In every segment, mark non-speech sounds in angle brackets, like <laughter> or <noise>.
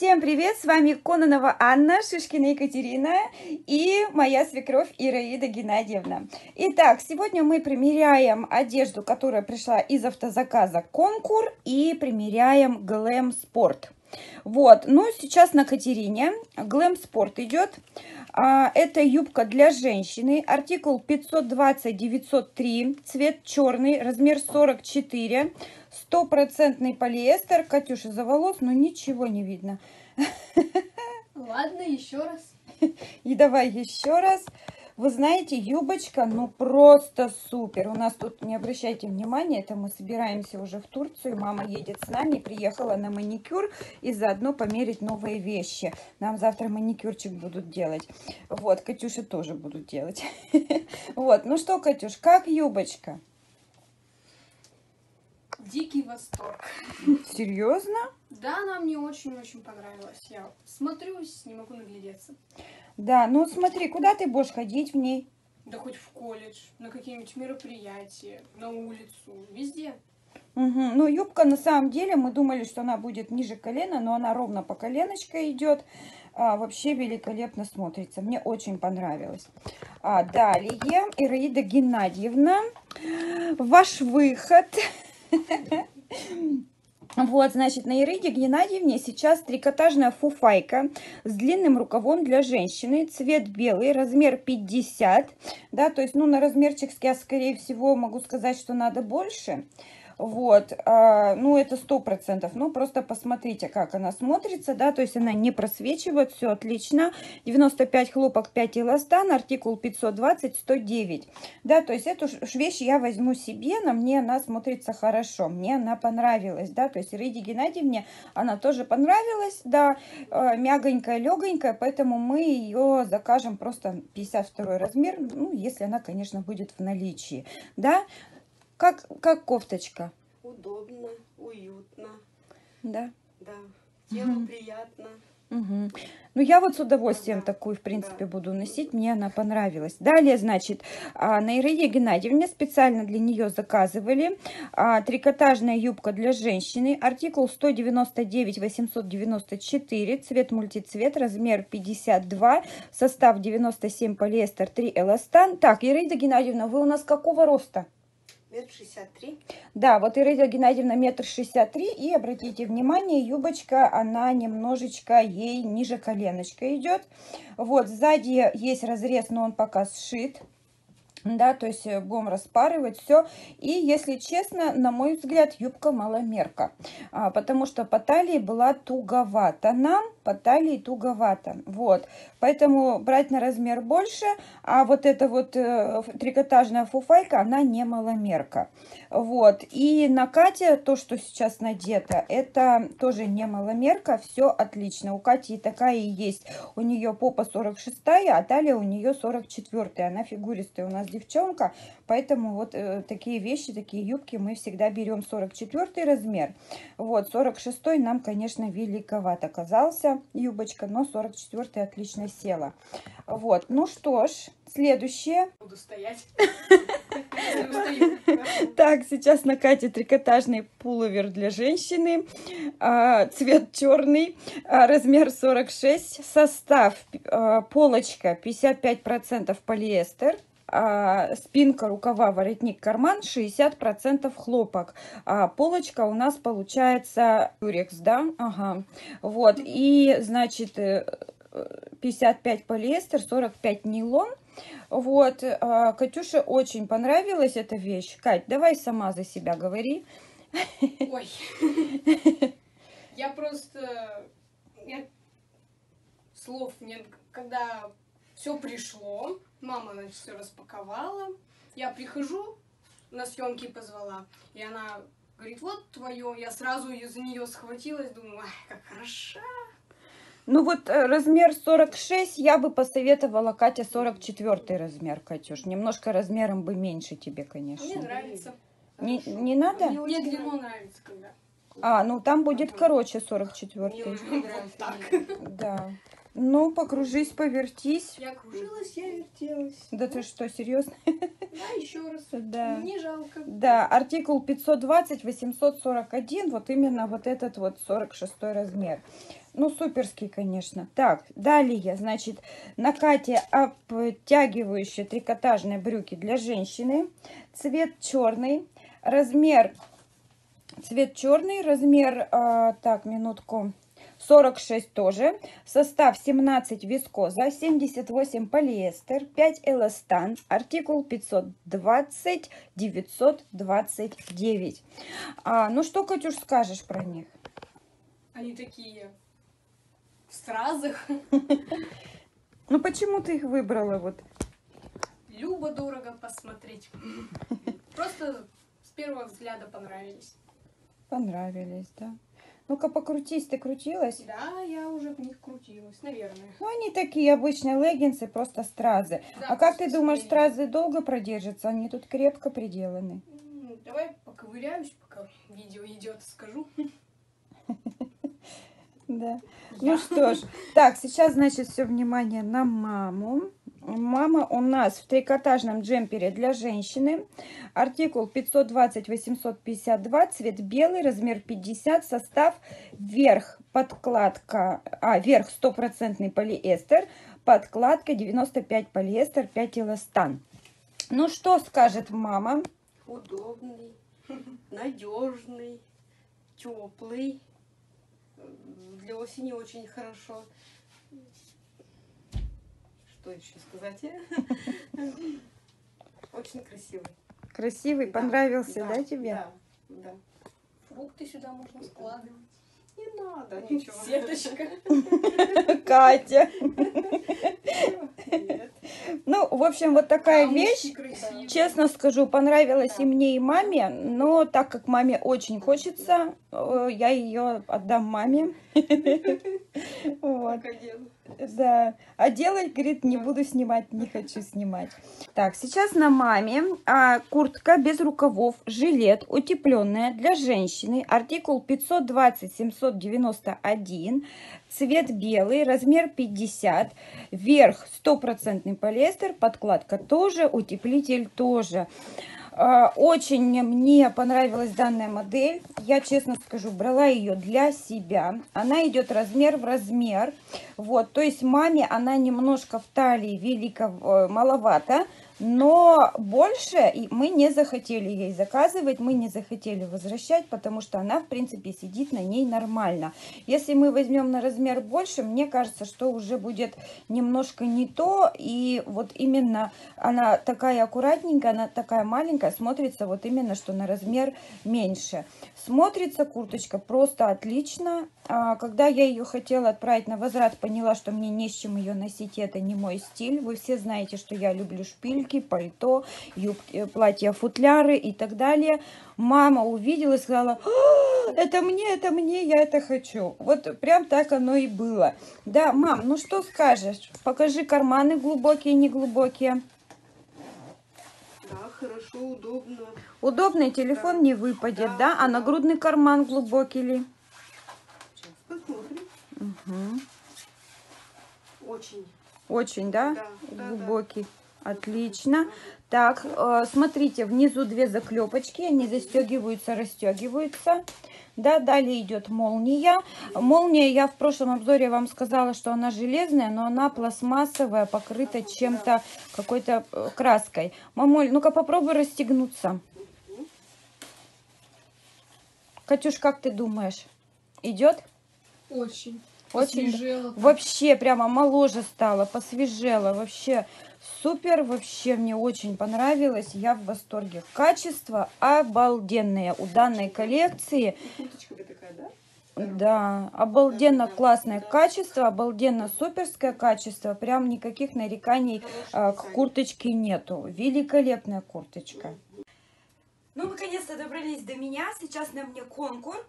Всем привет! С вами Кононова Анна, Шишкина Екатерина и моя свекровь Ираида Геннадьевна. Итак, сегодня мы примеряем одежду, которая пришла из автозаказа Конкур и примеряем Глэм Спорт. Вот, ну сейчас на Катерине Глэм Спорт идет. А, это юбка для женщины, артикул 520-903, цвет черный, размер 44, стопроцентный полиэстер. Катюша, за волос, но ничего не видно. <laughs> Ладно, еще раз. И давай еще раз. Вы знаете, юбочка, ну просто супер. У нас тут, не обращайте внимания, это мы собираемся уже в Турцию. Мама едет с нами, приехала на маникюр и заодно померить новые вещи. Нам завтра маникюрчик будут делать. Вот, Катюша тоже будут делать. <laughs> Вот, ну что, Катюш, как юбочка? Дикий восторг. Серьезно? Да, она мне очень-очень понравилась. Я смотрюсь, не могу наглядеться. Да, ну смотри, куда ты будешь ходить в ней? Да хоть в колледж, на какие-нибудь мероприятия, на улицу, везде. Угу. Ну, юбка на самом деле, мы думали, что она будет ниже колена, но она ровно по коленочке идет. А, вообще великолепно смотрится. Мне очень понравилось. А, далее, Ираида Геннадьевна, ваш выход. Вот, значит, на Ириде Геннадьевне сейчас трикотажная фуфайка с длинным рукавом для женщины, цвет белый, размер 50, да, то есть, ну, на размерчик я, скорее всего, могу сказать, что надо больше, вот, а, ну, это сто процентов. Ну, просто посмотрите, как она смотрится, да, то есть она не просвечивает, все отлично. 95 хлопок, 5 эластан, артикул 520, 109. Да, то есть эту вещь я возьму себе, на мне она смотрится хорошо, мне она понравилась, да, то есть Риде Геннадьевне она тоже понравилась, да, а, мягонькая, легонькая, поэтому мы ее закажем просто 52 размер, ну, если она, конечно, будет в наличии, да. Как, как кофточка? Удобно, уютно. Да? Да. Телу угу. приятно. Угу. Ну, я вот с удовольствием да. такую, в принципе, да. буду носить. Мне она понравилась. Далее, значит, а, на Ираде Геннадьевне специально для нее заказывали а, трикотажная юбка для женщины. Артикул 199-894, цвет мультицвет, размер 52, состав 97 полиэстер, 3 эластан. Так, Ираида Геннадьевна, вы у нас какого роста? Метр шестьдесят три. Да, вот Ирина Геннадьевна метр шестьдесят три. И обратите внимание, юбочка, она немножечко ей ниже коленочка идет. Вот, сзади есть разрез, но он пока сшит да, то есть э, будем распарывать все. И, если честно, на мой взгляд, юбка маломерка, а, потому что по талии была туговата. Нам по талии туговато, вот. Поэтому брать на размер больше, а вот эта вот э, трикотажная фуфайка, она не маломерка. Вот, и на Кате то, что сейчас надето, это тоже не маломерка, все отлично. У Кати такая и есть, у нее попа 46, а талия у нее 44, она фигуристая у нас девчонка, поэтому вот э, такие вещи, такие юбки мы всегда берем 44 размер. Вот, 46 нам, конечно, великоват оказался юбочка, но 44 отлично села. Вот, ну что ж, следующее. Буду стоять. <laughs> Так, сейчас на Кате трикотажный пуловер для женщины. А, цвет черный, а, размер 46. Состав а, полочка 55% полиэстер. Спинка, рукава, воротник, карман 60% хлопок. А полочка у нас получается юрекс, да? Ага. Вот. И, значит, 55 э, полиэстер, 45 нейлон. Вот, а, Катюше очень понравилась эта вещь. Кать, давай сама за себя говори. Ой, я просто... Я... Слов нет. Когда все пришло, мама, значит, все распаковала. Я прихожу, на съемки позвала, и она говорит, вот твое. Я сразу за нее схватилась, думаю, ай, как хороша. Ну вот э, размер 46 я бы посоветовала Катя 44 размер, Катюш. Немножко размером бы меньше тебе, конечно. Мне нравится. Не, не надо? Мне длину нравится, когда. А, ну там будет короче 44. Мне нравится так. Да. Ну, покружись, повертись. Я кружилась, я вертелась. Да ты что, серьезно? Да, еще раз. Да. Не жалко. Да, артикул 520, 841, вот именно вот этот вот 46 размер. Ну, суперский, конечно. Так, далее, значит, на Кате обтягивающие трикотажные брюки для женщины. Цвет черный. Размер, цвет черный, размер, а, так, минутку, 46 тоже. Состав 17 вискоза, 78 полиэстер, 5 эластан, артикул 520 929. А, ну что, Катюш, скажешь про них? Они такие в стразах. Ну почему ты их выбрала вот? Любо дорого посмотреть. Просто с первого взгляда понравились. Понравились, да? Ну-ка покрутись, ты крутилась? Да, я уже в них крутилась, наверное. Ну, они такие обычные леггинсы, просто стразы. Да, а как ты думаешь, стразы. долго продержатся? Они тут крепко приделаны. Давай поковыряюсь, пока видео идет, скажу. <laughs> Да. <laughs> Ну что ж, так, сейчас, значит, все внимание на маму. Мама у нас в трикотажном джемпере для женщины. Артикул 520-852, цвет белый, размер 50, состав верх, подкладка, а, верх стопроцентный полиэстер, подкладка 95 полиэстер, 5 эластан. Ну что скажет мама? Удобный, <laughs> надежный, теплый. Для осени очень хорошо. Что еще сказать? <laughs> Очень красивый. Красивый, понравился, да, тебе? Да, да. Фрукты сюда можно складывать. Не надо ничего. Сеточка. <laughs> Катя. Нет. Ну, в общем, вот такая Камушки вещь. красивые. Честно скажу, понравилась Да. и мне, и маме, но так как маме очень хочется, э, я ее отдам маме. <laughs> Вот. Да. А делать, говорит, не буду снимать, не хочу снимать. Так, сейчас на маме а, куртка без рукавов, жилет, утепленная для женщины, артикул 520-791, цвет белый, размер 50, верх стопроцентный полиэстер, подкладка тоже, утеплитель тоже. А, Очень мне понравилась данная модель. Я честно скажу, брала ее для себя. Она идет размер в размер. Вот, то есть маме она немножко в талии велико, э, маловато. Но больше мы не захотели ей заказывать, мы не захотели возвращать, потому что она, в принципе, сидит на ней нормально. Если мы возьмем на размер больше, мне кажется, что уже будет немножко не то. И вот именно она такая аккуратненькая, она такая маленькая, смотрится вот именно, что на размер меньше. Смотрится курточка просто отлично. А, Когда я ее хотела отправить на возврат, поняла, что мне не с чем ее носить, это не мой стиль. Вы все знаете, что я люблю шпильки, пальто, юбки, платья, футляры и так далее. Мама увидела и сказала, «А, это мне, это мне, я это хочу. Вот прям так оно и было. Да, мам, ну что скажешь? Покажи карманы глубокие, неглубокие. Да, хорошо, удобно. Удобный телефон не выпадет, да? А нагрудный карман глубокий ли? Сейчас посмотрим. Мгм. Очень. Очень, да? Да, да, Глубокий. Отлично. Так, э, смотрите, внизу две заклепочки, они застегиваются, расстегиваются. Да, далее идет молния. Молния, я в прошлом обзоре вам сказала, что она железная, но она пластмассовая, покрыта чем-то, какой-то э, краской. Мамуль, ну-ка попробуй расстегнуться. Катюш, как ты думаешь? Идет? Очень. Очень, да. Посвежело. Вообще прямо моложе стало, посвежело. Вообще супер, вообще мне очень понравилось. Я в восторге. Качество обалденное у данной коллекции. Такая, да? Да, обалденно классное качество, обалденно суперское качество. Прям никаких нареканий а, к курточке нету. Великолепная курточка. Ну, наконец-то добрались до меня. Сейчас на мне конкурс.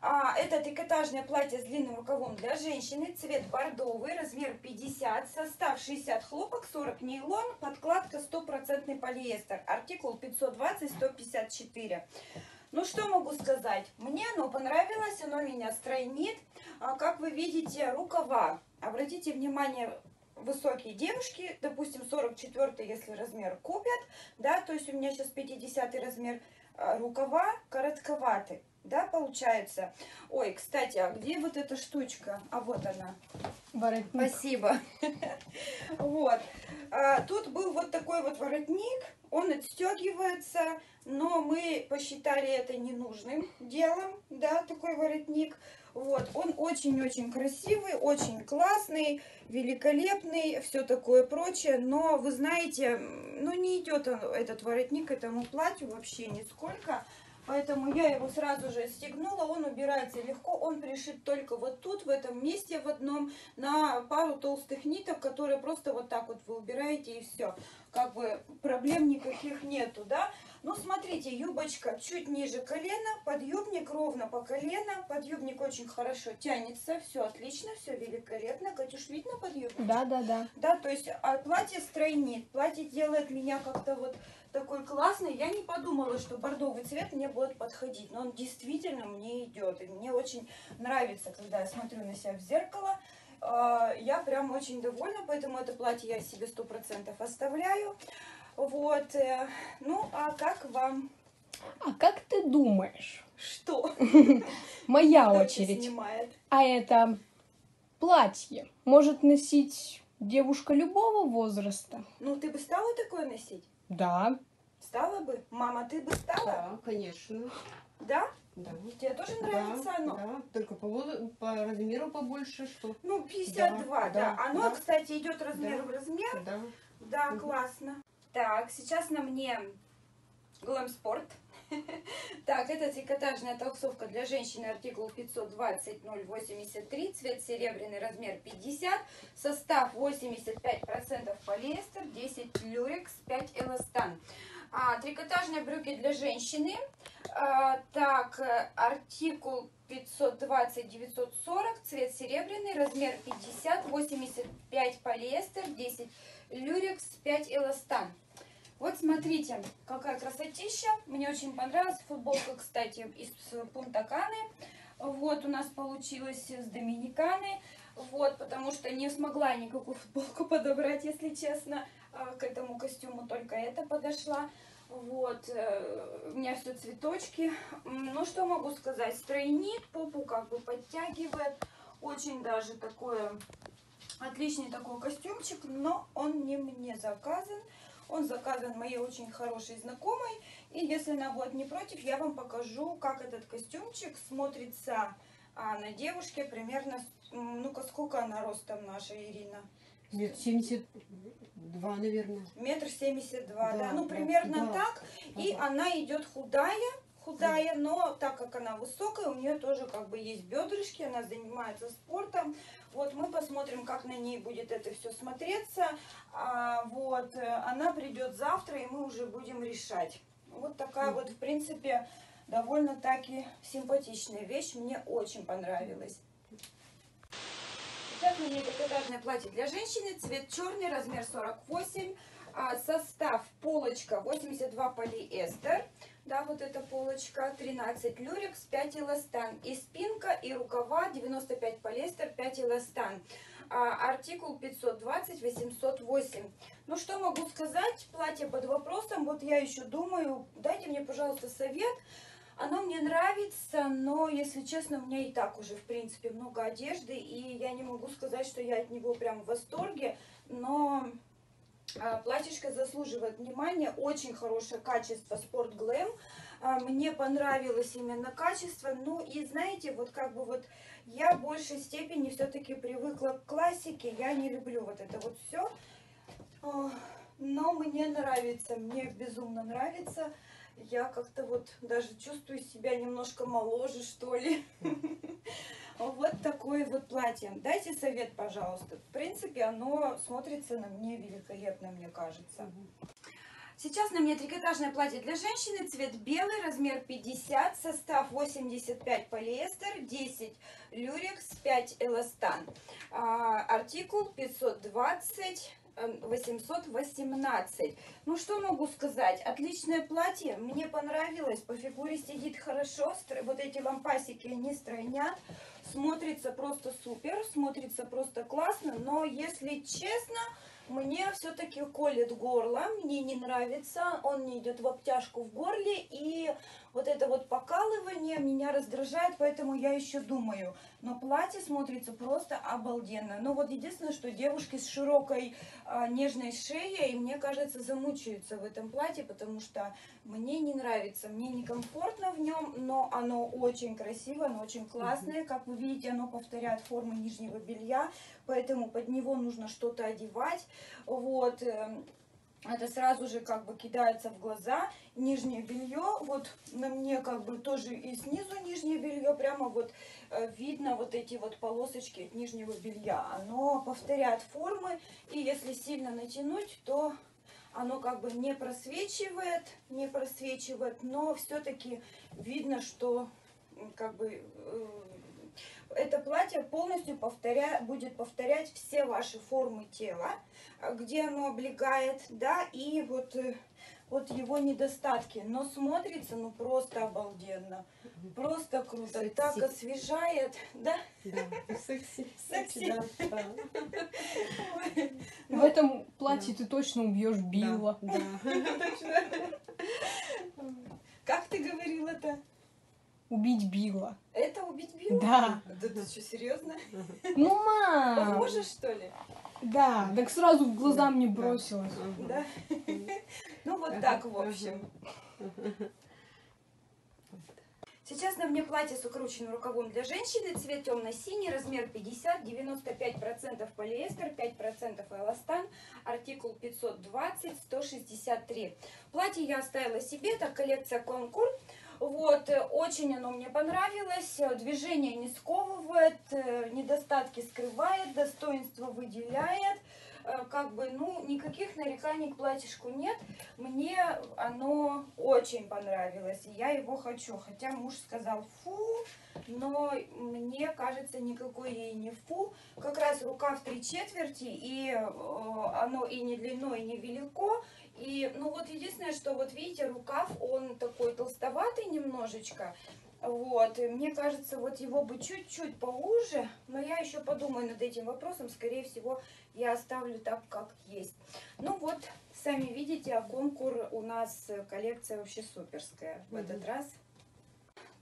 А, это трикотажное платье с длинным рукавом для женщины. Цвет бордовый, размер 50, состав 60 хлопок, 40 нейлон, подкладка 100% полиэстер. Артикул 520-154. Ну, что могу сказать? Мне оно понравилось, оно меня стройнит. А, как вы видите, рукава. Обратите внимание, высокие девушки, допустим, 44 если размер купят, да, то есть у меня сейчас 50 размер, а, рукава коротковаты. Да, получается. Ой, кстати, а где вот эта штучка? А вот она. Воротник. Спасибо. <laughs> Вот. А, Тут был вот такой вот воротник, он отстегивается, но мы посчитали это ненужным делом, да, такой воротник. Вот, он очень-очень красивый, очень классный, великолепный, все такое прочее, но вы знаете, ну не идет он, этот воротник этому платью вообще нисколько. Поэтому я его сразу же стегнула, он убирается легко, он пришит только вот тут, в этом месте в одном, на пару толстых ниток, которые просто вот так вот вы убираете и все. Как бы проблем никаких нету, да? Ну, смотрите, юбочка чуть ниже колена, подъюбник ровно по колено, подъюбник очень хорошо тянется, все отлично, все великолепно. Катюш, видно подъюбник? Да, да, да. Да, то есть а платье стройнит, платье делает меня как-то вот такой классный. Я не подумала, что бордовый цвет мне будет подходить, но он действительно мне идет. И мне очень нравится, когда я смотрю на себя в зеркало. А, Я прям очень довольна, поэтому это платье я себе сто процентов оставляю. Вот. э, Ну, а как вам? А как ты думаешь? Что? <laughs> Моя очередь. А это платье может носить девушка любого возраста? Ну, ты бы стала такое носить? Да. Стала бы? Мама, ты бы стала? Да, конечно. Да? Да. Тебе тоже нравится да, оно? Да, только по, по размеру побольше, что. Ну, 52, да. Да, Оно, да. кстати, идет размер Да. в размер. Да. Да, Мгм. классно. Так, сейчас на мне Glam Sport. <laughs> Так, это трикотажная толстовка для женщины, артикул 520-083, цвет серебряный, размер 50, состав 85% полиэстер, 10 люрекс, 5 эластан. А, трикотажные брюки для женщины. А, так, артикул 520-940, цвет серебряный, размер 50, 85 полиэстер, 10 люрекс, 5 эластан. Вот смотрите, какая красотища. Мне очень понравилась футболка, кстати, из Пунтаканы. Вот у нас получилось с Доминиканы. Вот, потому что не смогла никакую футболку <laughs> подобрать, если честно. А, К этому костюму только это подошла. Вот, э, у меня все цветочки. Ну, что могу сказать? Стройнит, попу как бы подтягивает. Очень даже такое, отличный такой костюмчик, но он не мне заказан. Он заказан моей очень хорошей знакомой. И если она будет не против, я вам покажу, как этот костюмчик смотрится а, на девушке примерно... Ну-ка, сколько она ростом наша, Ирина? Нет, 72, наверное. Метр семьдесят два, да, ну примерно да. так. И Ага. она идет худая, худая, но так как она высокая, у нее тоже как бы есть бедрышки, она занимается спортом. Вот мы посмотрим, как на ней будет это все смотреться. А, вот, она придет завтра, и мы уже будем решать. Вот такая вот, в принципе, довольно-таки симпатичная вещь. Мне очень понравилась. Сейчас у меня трикотажное платье для женщины, цвет черный, размер 48, а, состав полочка 82 полиэстер, да, вот эта полочка, 13 люрекс, 5 эластан, и спинка, и рукава 95 полиэстер, 5 эластан. А, артикул 520-808. Ну что могу сказать, платье под вопросом, вот я еще думаю, дайте мне, пожалуйста, совет, оно мне нравится, но, если честно, у меня и так уже, в принципе, много одежды, и я не могу сказать, что я от него прям в восторге, но платьишко заслуживает внимания, очень хорошее качество Sport Glam, А, мне понравилось именно качество, ну и знаете, вот как бы вот я в большей степени все-таки привыкла к классике, я не люблю вот это вот все, но мне нравится, мне безумно нравится, я как-то вот даже чувствую себя немножко моложе, что ли. <laughs> Вот такое вот платье. Дайте совет, пожалуйста. В принципе, оно смотрится на мне великолепно, мне кажется. Сейчас на мне трикотажное платье для женщины, цвет белый, размер 50, состав 85 полиэстер, 10 люрекс, 5 эластан. А, артикул 520 э, 818. Ну что могу сказать? Отличное платье, мне понравилось, по фигуре сидит хорошо, вот эти лампасики, они стройнят. смотрится просто супер, смотрится просто классно, но если честно, мне все-таки колет горло, мне не нравится, он не идет в обтяжку в горле, и вот это вот покалывание меня раздражает, поэтому я еще думаю. Но платье смотрится просто обалденно. Но вот единственное, что девушки с широкой а, нежной шеей, мне кажется, замучаются в этом платье, потому что мне не нравится, мне некомфортно в нем, но оно очень красивое, оно очень классное. Как вы видите, оно повторяет формы нижнего белья, поэтому под него нужно что-то одевать. Вот. Это сразу же как бы кидается в глаза. Нижнее белье, вот на мне как бы тоже и снизу нижнее белье, прямо вот э, видно вот эти вот полосочки от нижнего белья. Оно повторяет формы, и если сильно натянуть, то оно как бы не просвечивает, не просвечивает, но все-таки видно, что как бы э, это платье полностью повторя... будет повторять все ваши формы тела, где оно облегает, да, и вот, э, вот его недостатки. Но смотрится, ну, просто обалденно. Просто круто. Секси. Так освежает, да? Да, секси. Секси. Да, да. <laughs> В этом платье ты точно убьешь Билла. Да, <laughs> Как ты говорила-то? Убить Билла. Это убить Билла? Да. Да ты что, серьезно? Ну, мам! Похоже, что ли? Да, так сразу в глаза мне бросилось. Да. <laughs> Ну вот так, в общем. Сейчас на мне платье с укрученным рукавом для женщины, цвет темно-синий, размер 50, 95% полиэстер, 5% эластан, артикул 520, 163. Платье я оставила себе, это коллекция Конкур. Вот, э, очень оно мне понравилось, э, движение не сковывает, э, недостатки скрывает, достоинство выделяет. Как бы, ну, никаких нареканий к платьишку нет. Мне оно очень понравилось, и я его хочу. Хотя муж сказал фу, но мне кажется, никакой ей не фу. Как раз рука в три четверти, и оно и не длиной, и не велико. И, ну, вот единственное, что, вот видите, рукав, он такой немножечко. Вот, и мне кажется, вот его бы чуть-чуть поуже, но я еще подумаю над этим вопросом. Скорее всего, я оставлю так, как есть. Ну вот, сами видите, а конкур у нас э, коллекция вообще суперская в этот раз.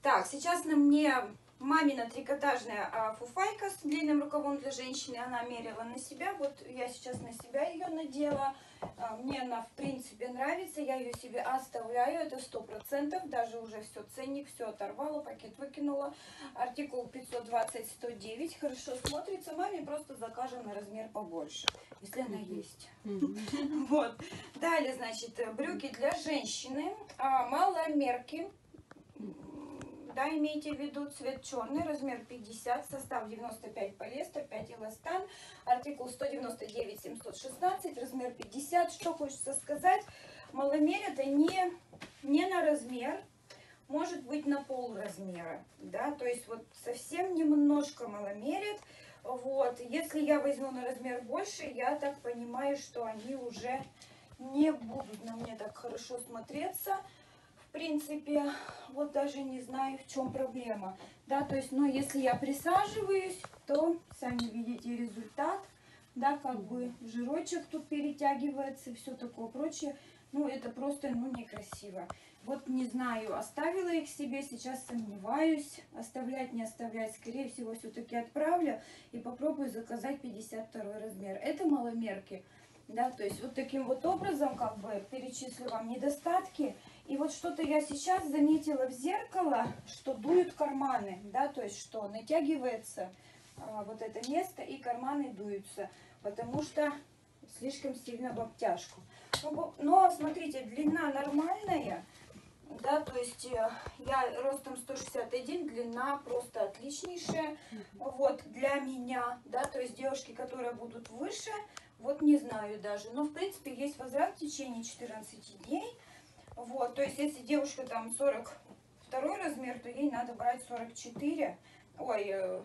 Так, сейчас на мне мамина трикотажная а, фуфайка с длинным рукавом для женщины. Она мерила на себя. Вот я сейчас на себя ее надела. А, Мне она, в принципе, нравится. Я ее себе оставляю. Это сто процентов. Даже уже все, ценник, все оторвала, пакет выкинула. Артикул 520-109. Хорошо смотрится. Маме просто закажем на размер побольше, если она есть. <laughs> Вот. Далее, значит, брюки для женщины. А, маломерки. Да, имейте в виду цвет черный, размер 50, состав 95 полиэстер, 5 эластан, артикул 199 716, размер 50. Что хочется сказать, маломер это не, не на размер, может быть на пол размера, да, то есть вот совсем немножко маломерит. Вот, если я возьму на размер больше, я так понимаю, что они уже не будут на мне так хорошо смотреться. Принципе, вот даже не знаю, в чем проблема. Да, то есть, но если я присаживаюсь, то сами видите результат. Да, как бы жирочек тут перетягивается все такое прочее. Ну, это просто, ну, некрасиво. Вот не знаю, оставила их себе, сейчас сомневаюсь, оставлять, не оставлять. Скорее всего, все-таки отправлю и попробую заказать 52 размер. Это маломерки. Да, то есть вот таким вот образом как бы перечислю вам недостатки. И вот что-то я сейчас заметила в зеркало, что дуют карманы, да, то есть что натягивается а, вот это место и карманы дуются, потому что слишком сильно в обтяжку. Ну, Но смотрите, длина нормальная, да, то есть э, я ростом 161, длина просто отличнейшая, вот, для меня, да, то есть девушки, которые будут выше, вот не знаю даже, но в принципе есть возврат в течение 14 дней, вот, то есть если девушка там 42 размер, то ей надо брать 44, ой, э,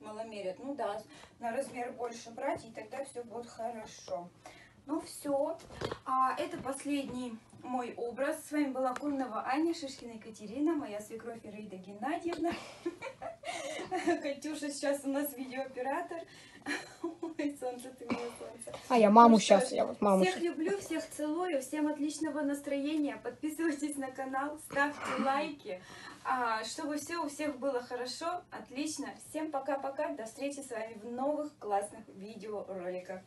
маломерят, ну да, на размер больше брать, и тогда все будет хорошо. Ну все, а это последний мой образ. С вами была Курнова Аня, Шишкина Екатерина, моя свекровь Ираида Геннадьевна. <laughs> Катюша сейчас у нас видеооператор. <laughs> Ой, <laughs> солнце ты мое солнце. А я маму Ну сейчас, я вот маму Всех люблю, всех целую, всем отличного настроения. Подписывайтесь на канал, ставьте <laughs> лайки, а, чтобы все у всех было хорошо, отлично. Всем пока-пока, до встречи с вами в новых классных видеороликах.